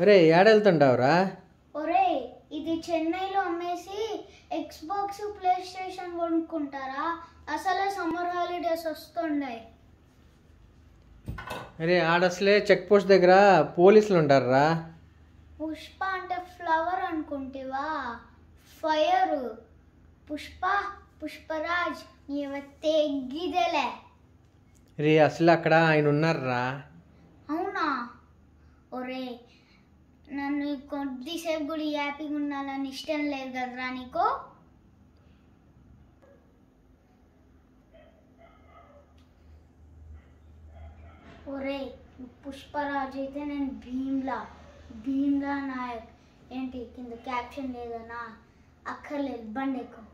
ఒరే ఏడెళ్తుండావురా? ఒరే ఇది చెన్నైలో అమ్మేసి ఎక్స్ బాక్స్ ప్లే స్టేషన్ కొనుక్కుంటారా? అసలే సమ్మర్ హాలిడేస్ వస్తున్నాయి అరే ఆడసలే చెక్ పోస్ట్ దగ్గర పోలీసులు ఉంటారా పుష్ప అంటే ఫ్లవర్ అనుకుంటేవా? ఫైర్. పుష్ప పుష్పరాజ్ నీవ తెగ్గిదేలే రే అసలు అక్కడ ఆయన ఉన్నారా అవునా ఒరే నన్ను కొద్దిసేపు కూడా హ్యాపీగా ఉండాలని ఇష్టం లేదు కదరా నీకు? ఒరే పుష్పరాజు అయితే నేను భీమ్లా. భీమ్లా నాయక్. ఏంటి కింద క్యాప్షన్ లేదనా? అక్కర్లేదు బండి ఎక్కువ.